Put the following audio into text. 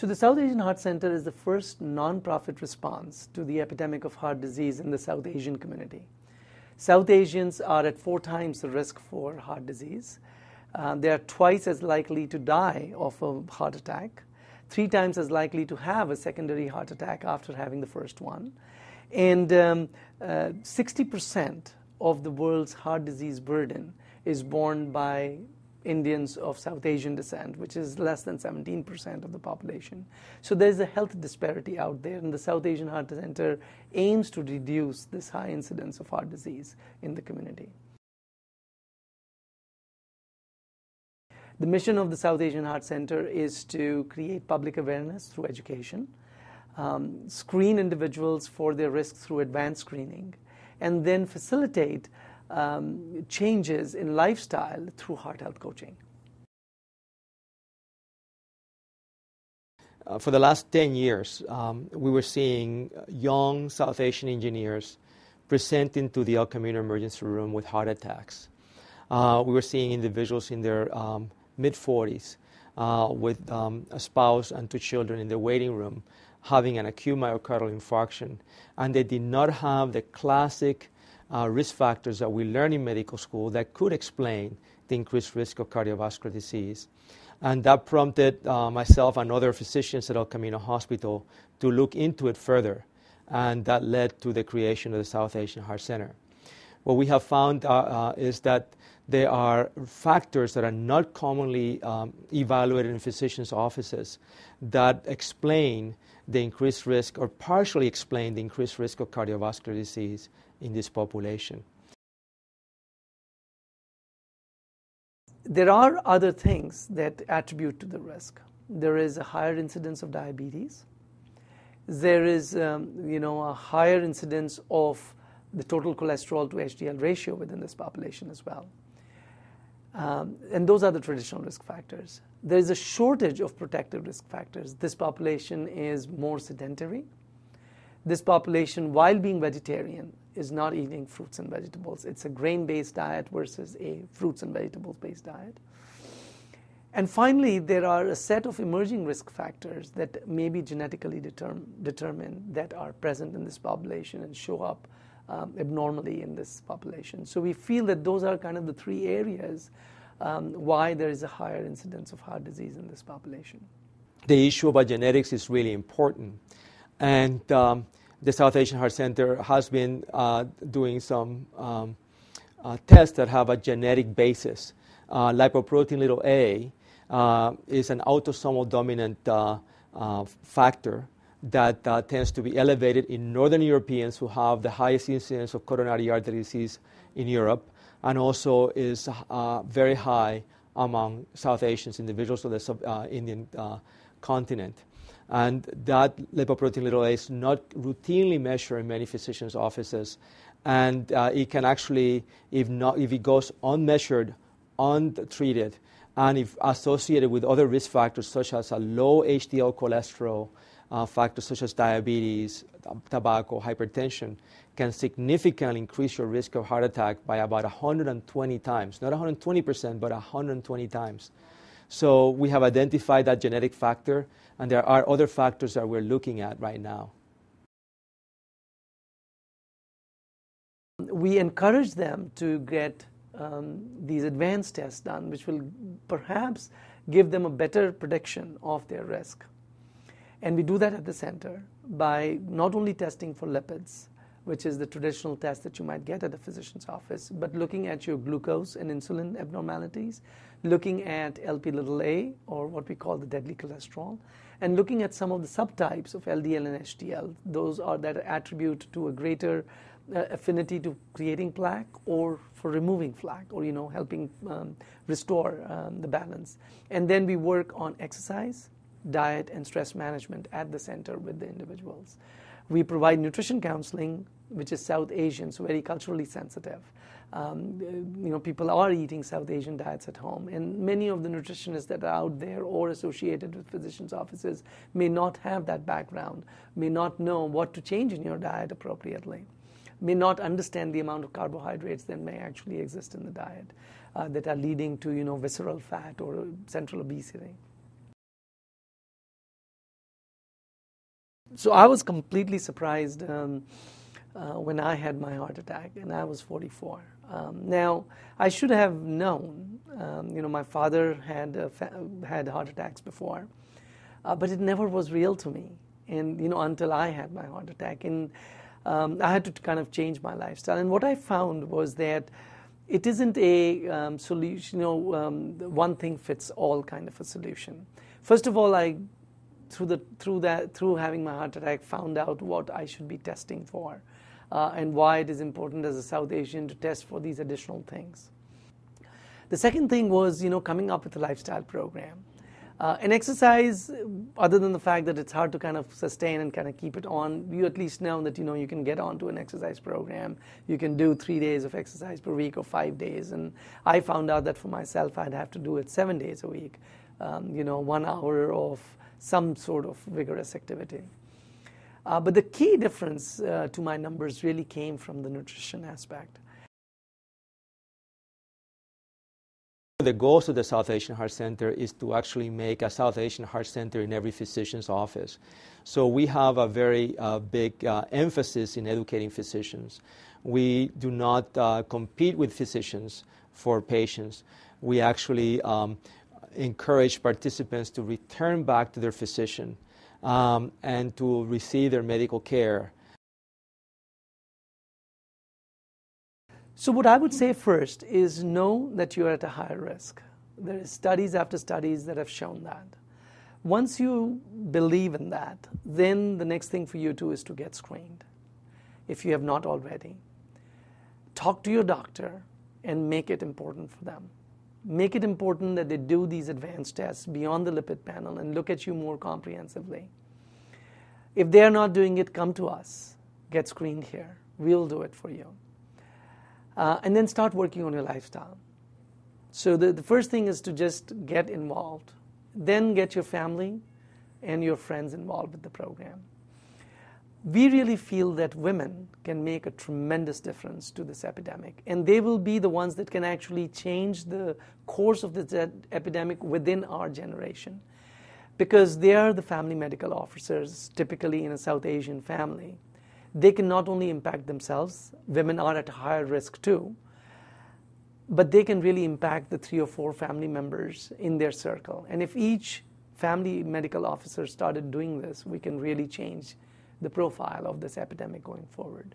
So, the South Asian Heart Center is the first nonprofit response to the epidemic of heart disease in the South Asian community. South Asians are at four times the risk for heart disease. Uh, they are twice as likely to die of a heart attack, three times as likely to have a secondary heart attack after having the first one. And um, uh, 60% of the world's heart disease burden is borne by Indians of South Asian descent, which is less than 17% of the population. So there's a health disparity out there, and the South Asian Heart Center aims to reduce this high incidence of heart disease in the community. The mission of the South Asian Heart Center is to create public awareness through education, um, screen individuals for their risk through advanced screening, and then facilitate um, changes in lifestyle through heart health coaching. Uh, for the last 10 years, um, we were seeing young South Asian engineers presenting to the El Camino emergency room with heart attacks. Uh, we were seeing individuals in their um, mid 40s uh, with um, a spouse and two children in the waiting room having an acute myocardial infarction, and they did not have the classic uh, risk factors that we learn in medical school that could explain the increased risk of cardiovascular disease. And that prompted uh, myself and other physicians at El Camino Hospital to look into it further. And that led to the creation of the South Asian Heart Center. What we have found uh, uh is that there are factors that are not commonly um, evaluated in physicians' offices that explain the increased risk or partially explain the increased risk of cardiovascular disease in this population. There are other things that attribute to the risk. There is a higher incidence of diabetes. There is, um, you know, a higher incidence of the total cholesterol to HDL ratio within this population as well. Um, and those are the traditional risk factors. There is a shortage of protective risk factors. This population is more sedentary. This population, while being vegetarian, is not eating fruits and vegetables. It's a grain based diet versus a fruits and vegetables based diet. And finally, there are a set of emerging risk factors that may be genetically determ- determined that are present in this population and show up abnormally in this population. So we feel that those are kind of the three areas um, why there is a higher incidence of heart disease in this population. The issue about genetics is really important. And um, the South Asian Heart Center has been uh, doing some um, uh, tests that have a genetic basis. Uh, lipoprotein little a uh, is an autosomal dominant uh, uh, factor that uh, tends to be elevated in Northern Europeans who have the highest incidence of coronary artery disease in Europe, and also is uh, very high among South Asians, individuals of the sub, uh, Indian continent. And that lipoprotein little a is not routinely measured in many physicians' offices. And uh, it can actually, if, not, if it goes unmeasured, untreated, and if associated with other risk factors such as a low HDL cholesterol, uh, factors such as diabetes, tobacco, hypertension, can significantly increase your risk of heart attack by about 120 times. Not 120%, but 120 times. So we have identified that genetic factor, and there are other factors that we're looking at right now. We encourage them to get um, these advanced tests done, which will perhaps give them a better prediction of their risk. And we do that at the center by not only testing for lipids, which is the traditional test that you might get at a physician's office, but looking at your glucose and insulin abnormalities, looking at LP little a, or what we call the deadly cholesterol, and looking at some of the subtypes of LDL and HDL. Those are that attribute to a greater uh, affinity to creating plaque or for removing plaque or you know helping um, restore um, the balance. And then we work on exercise, diet, and stress management at the center with the individuals. We provide nutrition counseling, which is South Asian, so very culturally sensitive. Um, you know, people are eating South Asian diets at home, and many of the nutritionists that are out there or associated with physicians' offices may not have that background, may not know what to change in your diet appropriately, may not understand the amount of carbohydrates that may actually exist in the diet uh, that are leading to, you know, visceral fat or central obesity. So I was completely surprised um, uh, when I had my heart attack, and I was 44. Um, now, I should have known. Um, you know, my father had uh, fa- had heart attacks before, uh, but it never was real to me. And you know, until I had my heart attack, and um, I had to kind of change my lifestyle. And what I found was that it isn't a um, solution. You know, um, one thing fits all kind of a solution. First of all, I through the through that through having my heart attack found out what I should be testing for uh, and why it is important as a South Asian to test for these additional things. The second thing was, you know, coming up with a lifestyle program. Uh, an exercise, other than the fact that it's hard to kind of sustain and kind of keep it on, you at least know that you know you can get onto an exercise program. You can do three days of exercise per week or five days. And I found out that for myself, I'd have to do it seven days a week. Um, you know, one hour of some sort of vigorous activity. Uh, but the key difference uh, to my numbers really came from the nutrition aspect. The goals of the South Asian Heart Center is to actually make a South Asian Heart Center in every physician's office. So we have a very uh, big uh, emphasis in educating physicians. We do not uh, compete with physicians for patients. We actually um, encourage participants to return back to their physician um, and to receive their medical care. So, what I would say first is know that you are at a higher risk. There is studies after studies that have shown that. Once you believe in that, then the next thing for you to do is to get screened, if you have not already. Talk to your doctor and make it important for them make it important that they do these advanced tests beyond the lipid panel and look at you more comprehensively. If they are not doing it, come to us. Get screened here. We'll do it for you. Uh, and then start working on your lifestyle. So, the, the first thing is to just get involved. Then get your family and your friends involved with the program we really feel that women can make a tremendous difference to this epidemic. And they will be the ones that can actually change the course of this epidemic within our generation. Because they are the family medical officers, typically in a South Asian family. They can not only impact themselves, women are at higher risk too, but they can really impact the three or four family members in their circle. And if each family medical officer started doing this, we can really change the profile of this epidemic going forward.